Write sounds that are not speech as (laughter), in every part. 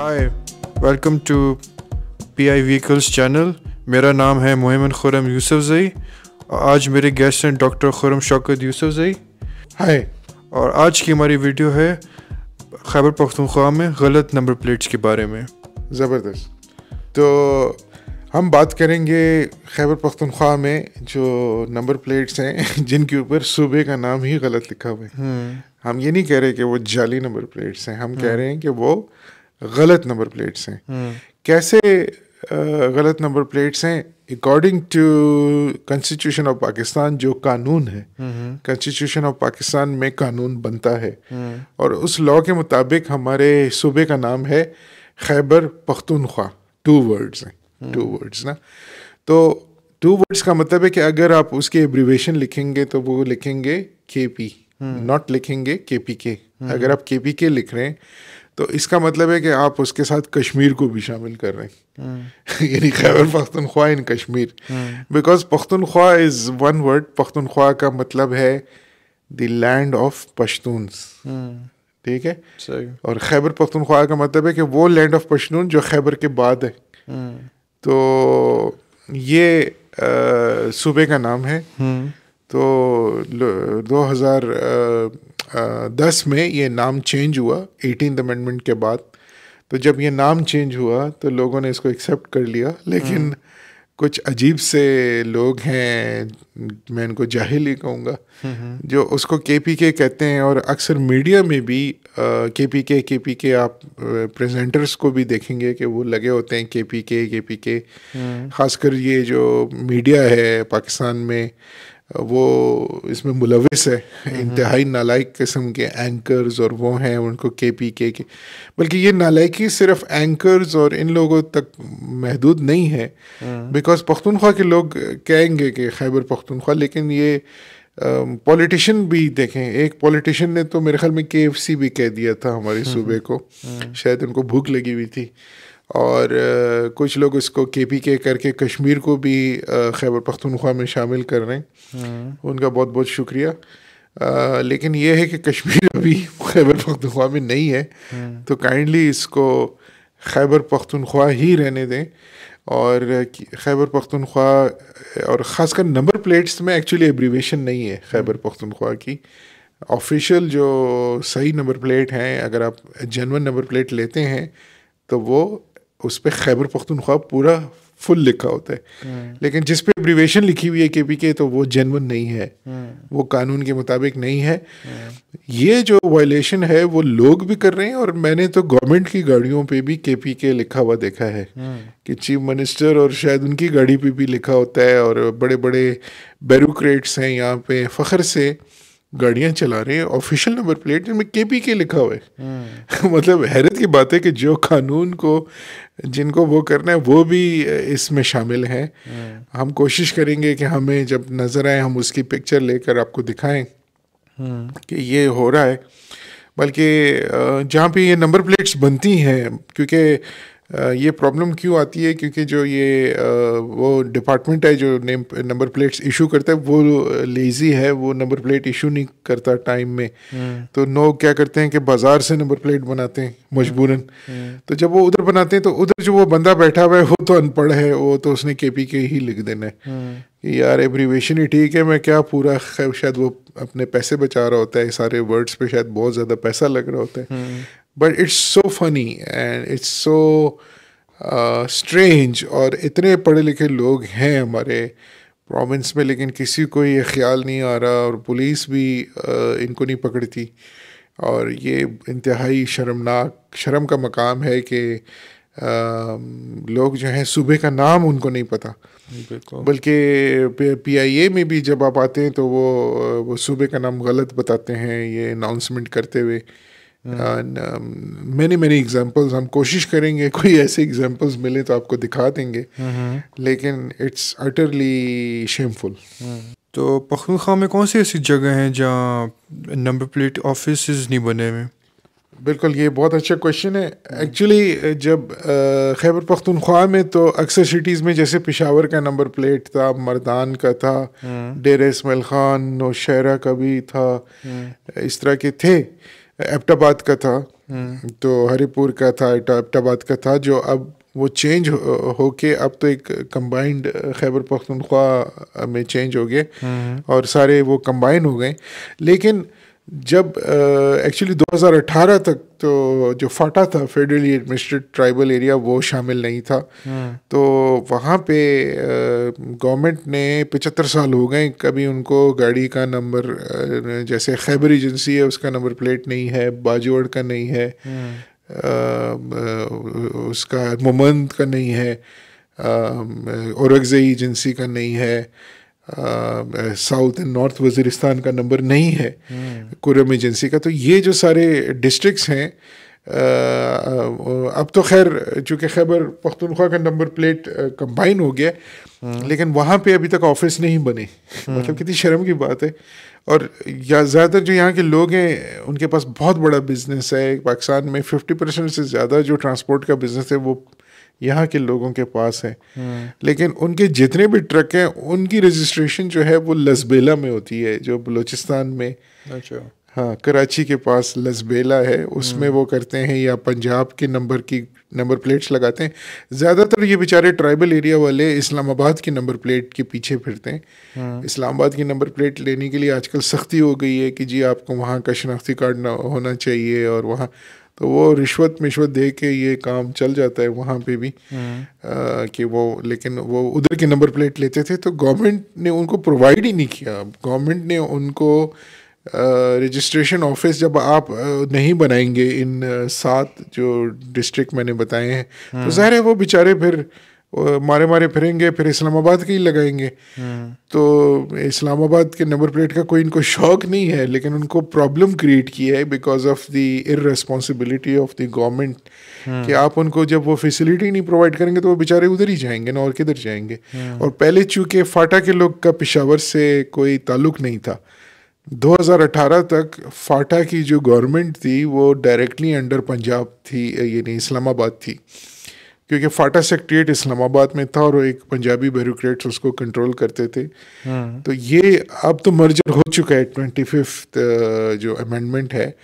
Hi welcome to P I vehicles channel मेरा नाम है मोहम्मद खुरम यूसुफ जई आज मेरे गेस्ट हैं डॉक्टर खुरम शौकत यूसुफ जई हाय और आज की हमारी वीडियो है खैबर पख्तूनख्वा में गलत नंबर प्लेट्स के बारे में। ज़बरदस्त। तो हम बात करेंगे खैबर पख्तूनख्वा में जो नंबर प्लेट्स हैं (laughs) जिनके ऊपर सूबे का नाम ही गलत लिखा हुआ है। हम ये नहीं कह रहे कि वो जाली नंबर प्लेट्स हैं। हम कह रहे हैं कि वो गलत नंबर प्लेट्स हैं। कैसे गलत नंबर प्लेट्स हैं? According to constitution of Pakistan जो कानून है कॉन्स्टिट्यूशन ऑफ़ पाकिस्तान में कानून बनता है। और उस लॉ के मुताबिक हमारे सूबे का नाम है खैबर पख्तूनख्वा। टू वर्ड्स हैं। टू वर्ड्स ना। तो टू वर्ड्स का मतलब है कि अगर आप उसके एब्रीवेशन लिखेंगे तो वो लिखेंगे के पी नॉट लिखेंगे के पी के अगर आप के पी के लिख रहे हैं तो इसका मतलब है कि आप उसके साथ कश्मीर को भी शामिल कर रहे हैं। यानी Khyber Pakhtunkhwa in Kashmir. Because Pakhtunkhwa is one word Pakhtunkhwa का मतलब है द लैंड ऑफ़ पश्तून्स ठीक है? और खैबर पख्तूनख्वा का मतलब है कि वो लैंड ऑफ़ पश्तून जो खैबर के बाद है। तो ये सूबे का नाम है। तो दो हज़ार दस में ये नाम चेंज हुआ एटीन अमेंडमेंट के बाद। तो जब ये नाम चेंज हुआ तो लोगों ने इसको एक्सेप्ट कर लिया। लेकिन कुछ अजीब से लोग हैं मैं इनको जाहिल ही कहूँगा जो उसको के पी के कहते हैं और अक्सर मीडिया में भी के पी के के पी के आप प्रेजेंटर्स को भी देखेंगे कि वो लगे होते हैं के पी के के पी के ख़ासकर ये जो मीडिया है पाकिस्तान में वो इसमें मुलविस है इंतहाई नालायक किस्म के एंकर्स और वो हैं उनको के पी के के बल्कि ये नालायकी सिर्फ़ एंकर्स और इन लोगों तक महदूद नहीं है बिकॉज़ पख्तूनख्वा के लोग कहेंगे कि खैबर पख्तूनख्वा लेकिन ये पॉलिटिशियन भी देखें एक पॉलिटिशियन ने तो मेरे ख्याल में के भी कह दिया था हमारे सूबे को। शायद उनको भूख लगी हुई थी। और कुछ लोग इसको के पी के करके कश्मीर को भी खैबर पख्तूनख्वा में शामिल कर रहे हैं। उनका बहुत बहुत शुक्रिया। अ, लेकिन ये है कि कश्मीर (laughs) अभी खैबर पख्तूनख्वा में नहीं है। तो काइंडली इसको खैबर पख्तूनख्वा ही रहने दें। और खैबर पख्तूनख्वा और ख़ासकर नंबर प्लेट्स में एक्चुअली एब्रीवेशन नहीं है खैबर पख्तूनख्वा की। ऑफिशियल जो सही नंबर प्लेट हैं अगर आप जनवन नंबर प्लेट लेते हैं तो वो उस पर खैबर पख्तनख्वा पूरा फुल लिखा होता है। लेकिन जिस पे एब्रीवेशन लिखी हुई है के पी के तो वो जेनवन नहीं है। वो कानून के मुताबिक नहीं है। ये जो वायलेशन है वो लोग भी कर रहे हैं और मैंने तो गवर्नमेंट की गाड़ियों पे भी के पी के लिखा हुआ देखा है। कि चीफ मिनिस्टर और शायद उनकी गाड़ी पे भी लिखा होता है और बड़े बड़े ब्यूरोक्रेट्स हैं यहाँ पे फ़ख्र से। गाड़ियाँ चला रहे हैं ऑफिशियल नंबर प्लेट जिनमें के पी के लिखा हुआ है। (laughs) मतलब हैरत की बात है कि जो कानून को, जिनको वो करना है, वो भी इसमें शामिल हैं। हम कोशिश करेंगे कि हमें जब नज़र आए, हम उसकी पिक्चर लेकर आपको दिखाएँ कि ये हो रहा है। बल्कि जहाँ पे ये नंबर प्लेट्स बनती हैं, क्योंकि ये प्रॉब्लम क्यों आती है? क्योंकि जो ये वो डिपार्टमेंट है जो नेम नंबर प्लेट्स इशू करता है वो लेज़ी है वो नंबर प्लेट इशू नहीं करता टाइम में। तो लोग क्या करते हैं कि बाज़ार से नंबर प्लेट बनाते हैं मजबूरन। तो जब वो उधर बनाते हैं तो उधर जो वो बंदा बैठा हुआ है वो तो अनपढ़ है वो तो उसने के पी के ही लिख देना है। कि यार एब्रीवेशन ही ठीक है मैं क्या पूरा शायद वो अपने पैसे बचा रहा होता है सारे वर्ड्स पे शायद बहुत ज़्यादा पैसा लग रहा होता है। But it's so funny and it's so strange और इतने पढ़े लिखे लोग हैं हमारे प्रोविंस में लेकिन किसी को ये ख्याल नहीं आ रहा और पुलिस भी uh, इनको नहीं पकड़ती। और ये इंतहाई शर्मनाक शर्म का मकाम है कि अम, लोग जो हैं सूबे का नाम उनको नहीं पता। बल्कि पी आई ए में भी जब आप आते हैं तो वो वो सूबे का नाम गलत बताते हैं ये अनाउंसमेंट करते हुए। मैनी मैनी एग्जांपल्स हम कोशिश करेंगे (laughs) कोई ऐसे एग्जांपल्स मिले तो आपको दिखा देंगे। लेकिन इट्स अटरली शेमफुल तो पख्तूनख्वा में कौन सी ऐसी जगह हैं जहाँ नंबर प्लेट ऑफ़िस नहीं बने हुए? बिल्कुल ये बहुत अच्छा क्वेश्चन है। एक्चुअली जब खैबर पख्तूनख्वा में तो अक्सर सिटीज़ में जैसे पिशावर का नंबर प्लेट था मर्दान का था डेर इसमाइल खान नौशहरा का भी था। इस तरह के थे। एबटाबाद का था। तो हरिपुर का था एबटाबाद का था जो अब वो चेंज हो के अब तो एक कंबाइंड खैबर पख्तनख्वा में चेंज हो गए। और सारे वो कंबाइन हो गए। लेकिन जब एक्चुअली uh, 2018 तक तो जो फाटा था फेडरली एडमिनिस्ट्रेड ट्राइबल एरिया वो शामिल नहीं था। तो वहाँ पे गवर्नमेंट uh, ने पचहत्तर साल हो गए कभी उनको गाड़ी का नंबर uh, जैसे खैबर एजेंसी है उसका नंबर प्लेट नहीं है बाजूड़ का नहीं है उसका मोमंद का नहीं है औरगजई एजेंसी का नहीं है। साउथ एंड नॉर्थ वजीरिस्तान का नंबर नहीं है कुरम एजेंसी का। तो ये जो सारे डिस्ट्रिक्ट्स हैं अब तो खैर, चूँकि खैबर पख्तूनख्वा का नंबर प्लेट कंबाइन हो गया, लेकिन वहाँ पे अभी तक ऑफ़िस नहीं बने। मतलब कितनी शर्म की बात है। और या ज़्यादातर जो यहाँ के लोग हैं, उनके पास बहुत बड़ा बिज़नेस है। पाकिस्तान में फिफ्टी परसेंट से ज़्यादा जो ट्रांसपोर्ट का बिज़नेस है, वो यहाँ के लोगों के पास है हम्म। लेकिन उनके जितने भी ट्रक हैं उनकी रजिस्ट्रेशन जो है वो लसबेला में होती है जो बलूचिस्तान में अच्छा हाँ कराची के पास लसबेला है उसमें हम्म। वो करते हैं या पंजाब के नंबर की नंबर प्लेट्स लगाते हैं ज़्यादातर ये बेचारे ट्राइबल एरिया वाले इस्लामाबाद की नंबर प्लेट के पीछे फिरते हैं हम्म। इस्लामाबाद की नंबर प्लेट लेने के लिए आजकल सख्ती हो गई है कि जी आपको वहाँ का शनाख्ती कार्ड ना होना चाहिए और वहाँ तो वो रिश्वत मिश्वत दे के ये काम चल जाता है वहाँ पे भी। आ, कि वो लेकिन वो उधर के नंबर प्लेट लेते थे तो गवर्नमेंट ने उनको प्रोवाइड ही नहीं किया। गवर्नमेंट ने उनको रजिस्ट्रेशन ऑफ़िस जब आप नहीं बनाएँगे इन सात जो डिस्ट्रिक्ट मैंने बताए हैं तो ज़ाहिर है वो बेचारे फिर मारे मारे फिरेंगे फिर इस्लामाबाद के ही लगाएँगे हम्म। तो इस्लामाबाद के नंबर प्लेट का कोई इनको शौक नहीं है लेकिन उनको प्रॉब्लम क्रिएट किया है because of the irresponsibility of the government कि आप उनको जब वो फैसिलिटी नहीं प्रोवाइड करेंगे तो वो बेचारे उधर ही जाएँगे ना और किधर जाएँगे हम्म। और पहले चूँकि फाटा के लोग का पिशावर से कोई ताल्लुक नहीं था 2018 तक फाटा की जो गवर्नमेंट थी वो डायरेक्टली अंडर पंजाब थी यानी इस्लामाबाद थी क्योंकि फाटा सेक्रेट इस्लामाबाद में था और एक पंजाबी ब्यूरोक्रेट्स उसको कंट्रोल करते थे। हाँ। तो ये अब तो मर्जर हो चुका है ट्वेंटी फिफ्थ जो अमेंडमेंट है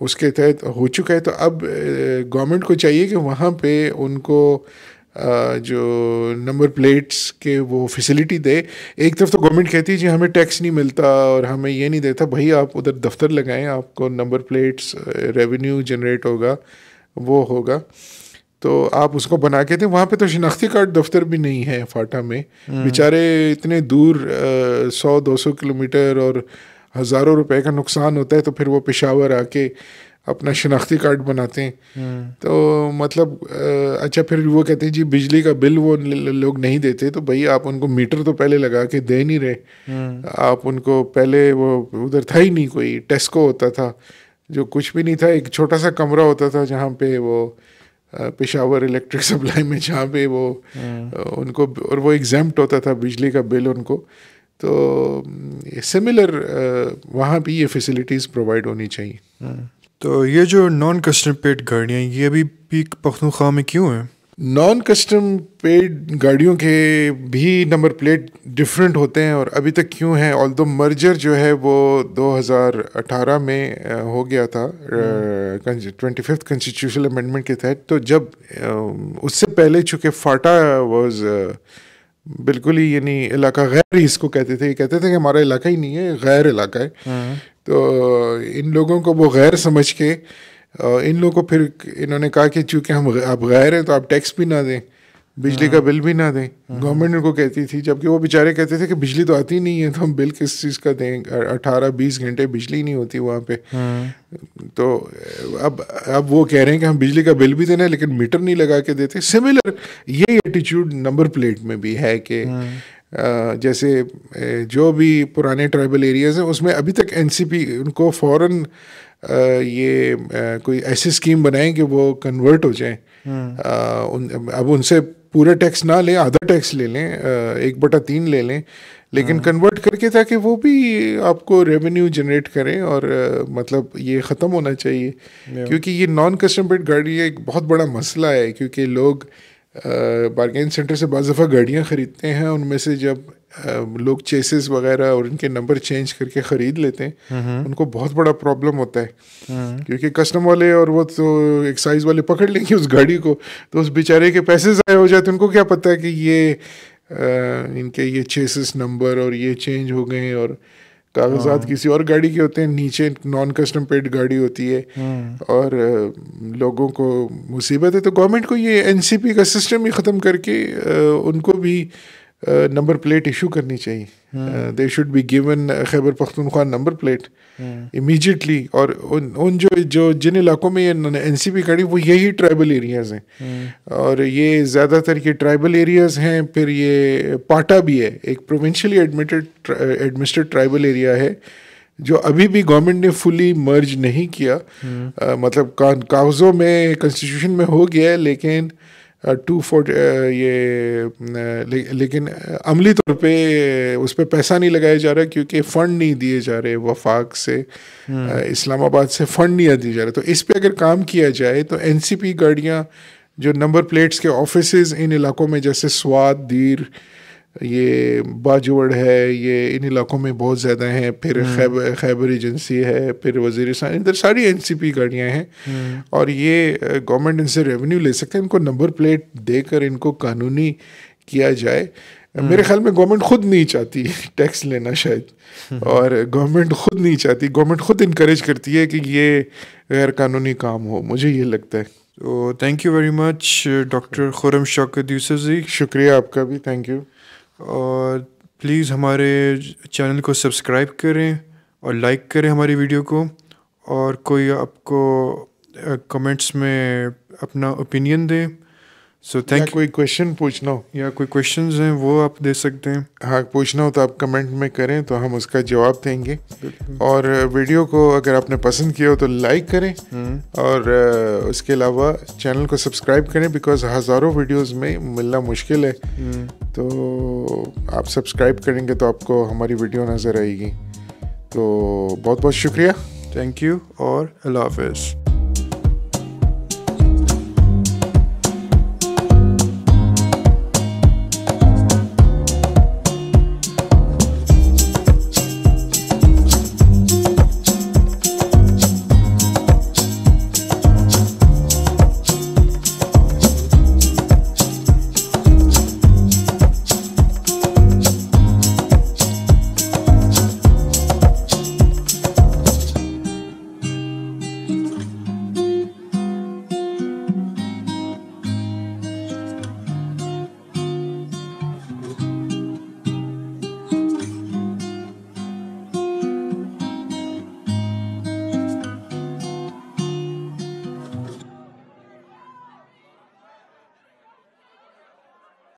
उसके तहत हो चुका है। तो अब गवर्नमेंट को चाहिए कि वहाँ पे उनको जो नंबर प्लेट्स के वो फैसिलिटी दे। एक तरफ़ तो गवर्नमेंट कहती है जी हमें टैक्स नहीं मिलता और हमें ये नहीं देता भाई आप उधर दफ्तर लगाएँ आपको नंबर प्लेट्स रेवेन्यू जनरेट होगा वो होगा। तो आप उसको बना के थे वहाँ पे तो शिनाख्ती कार्ड दफ्तर भी नहीं है फाटा में हम्म। बेचारे इतने दूर सौ दो सौ किलोमीटर और हज़ारों रुपए का नुकसान होता है तो फिर वो पेशावर आके अपना शिनाख्ती कार्ड बनाते हैं हम्म। तो मतलब अच्छा फिर वो कहते हैं जी बिजली का बिल वो लोग नहीं देते तो भाई आप उनको मीटर तो पहले लगा के दे नहीं रहे हम्म। आप उनको पहले वो उधर था ही नहीं कोई टेस्को होता था जो कुछ भी नहीं था एक छोटा सा कमरा होता था जहाँ पे वो पेशावर इलेक्ट्रिक सप्लाई में जहाँ पे वो हाँ। उनको और वो एग्जाम्प्ट होता था बिजली का बिल उनको तो सिमिलर वहाँ भी ये फैसिलिटीज़ प्रोवाइड होनी चाहिए हाँ। तो ये जो नॉन कस्टम पेड गाड़ियाँ ये अभी पीक पख्तूनख्वा में क्यों हैं नॉन कस्टम पेड गाड़ियों के भी नंबर प्लेट डिफरेंट होते हैं और अभी तक क्यों है? ऑल दो मर्जर जो है वो 2018 में हो गया था ट्वेंटी फिफ्थ कॉन्स्टिट्यूशनल अमेंडमेंट के तहत। तो जब उससे पहले चूँकि फाटा वॉज़ बिल्कुल ही यानी इलाका गैर ही इसको कहते थे। कहते थे कि हमारा इलाका ही नहीं है गैर इलाका है। हाँ। तो इन लोगों को वो गैर समझ के इन लोगों को फिर इन्होंने कहा कि चूँकि हम आप गैर हैं तो आप टैक्स भी ना दें बिजली का हाँ। बिल भी ना दें गवर्नमेंट हाँ। उनको कहती थी जबकि वो बेचारे कहते थे कि बिजली तो आती नहीं है तो हम बिल किस चीज़ का दें अठारह बीस घंटे बिजली नहीं होती वहाँ पे हाँ। तो अब अब वो कह रहे हैं कि हम बिजली का बिल भी देना है लेकिन मीटर नहीं लगा के देते सिमिलर यही एटीट्यूड नंबर प्लेट में भी है कि जैसे जो भी पुराने ट्राइबल एरियाज़ हैं उसमें अभी तक एनसीपी उनको फ़ौरन ये कोई ऐसी स्कीम बनाएँ कि वो कन्वर्ट हो जाए। उन, अब उनसे पूरा टैक्स ना लें आधा टैक्स ले लें एक बटा तीन ले लें लेकिन कन्वर्ट हाँ। करके ताकि वो भी आपको रेवेन्यू जनरेट करें और मतलब ये ख़त्म होना चाहिए। क्योंकि ये नॉन कस्टमर्ड गाड़ी एक बहुत बड़ा मसला है क्योंकि लोग बारगेन सेंटर से बज़ दफ़ा गाड़ियाँ ख़रीदते हैं उनमें से जब लोग चेसेस वगैरह और उनके नंबर चेंज करके ख़रीद लेते हैं उनको बहुत बड़ा प्रॉब्लम होता है। क्योंकि कस्टम वाले और वो तो एक साइज़ वाले पकड़ लेंगे उस गाड़ी को तो उस बेचारे के पैसे ज़ाय हो जाते हैं उनको क्या पता है कि ये आ, इनके ये चेसिस नंबर और ये चेंज हो गए और कागजात हाँ। किसी और गाड़ी के होते हैं नीचे नॉन कस्टम पेड गाड़ी होती है हाँ। और लोगों को मुसीबत है तो गवर्नमेंट को ये एनसीपी का सिस्टम ही ख़त्म करके उनको भी नंबर प्लेट इशू करनी चाहिए they should be given Khyber Pakhtunkhwa number plate immediately और उन उन जो जो जिन इलाकों में ये एन सी पी खड़ी वो यही ट्राइबल एरियाज़ हैं hmm. और ये ज़्यादातर ये ट्राइबल एरियाज़ हैं फिर ये पाटा भी है एक provincially admitted administered tribal area है जो अभी भी गवर्नमेंट ने फुली मर्ज नहीं किया. आ, मतलब कागज़ों में कॉन्स्टिट्यूशन में हो गया है लेकिन टू फोर्ट ये ले, लेकिन अमली तौर पे उस पर पैसा नहीं लगाया जा रहा क्योंकि फ़ंड नहीं दिए जा रहे वफाक से हम्म। इस्लामाबाद से फ़ंड नहीं दिए जा रहे तो इस पर अगर काम किया जाए तो एन सी पी गाड़ियाँ जो नंबर प्लेट्स के ऑफ़िस इन इलाकों में जैसे स्वाद दीर ये बाजवड़ है ये इन इलाकों में बहुत ज़्यादा हैं फिर हम्म। खैबर खैबर एजेंसी है फिर वजीरिस्तान इधर सारी एन सी पी गाड़ियाँ हैं। हम्म। और ये गवर्नमेंट इनसे रेवेन्यू ले सकते हैं इनको नंबर प्लेट देकर इनको कानूनी किया जाए। हम्म। मेरे ख्याल में गवर्नमेंट खुद नहीं चाहती टैक्स लेना शायद। और गवर्नमेंट खुद नहीं चाहती गवर्नमेंट खुद इनक्रेज करती है कि ये गैर कानूनी काम हो मुझे ये लगता है। तो thank you very much doctor Khurram Shaukat Yusuf ji. शुक्रिया आपका भी थैंक यू और प्लीज़ हमारे चैनल को सब्सक्राइब करें और लाइक करें हमारी वीडियो को। और कोई आपको कमेंट्स में अपना ओपिनियन दें सो थैंक कोई क्वेश्चन पूछना हो? या कोई क्वेश्चन हैं वो आप दे सकते हैं। हाँ पूछना हो तो आप कमेंट में करें तो हम उसका जवाब देंगे। और वीडियो को अगर आपने पसंद किया हो तो लाइक करें। हम्म। और उसके अलावा चैनल को सब्सक्राइब करें बिकॉज़ हज़ारों वीडियोस में मिलना मुश्किल है। हम्म। तो आप सब्सक्राइब करेंगे तो आपको हमारी वीडियो नज़र आएगी। तो बहुत बहुत शुक्रिया। थैंक यू और अल्लाह हाफिज़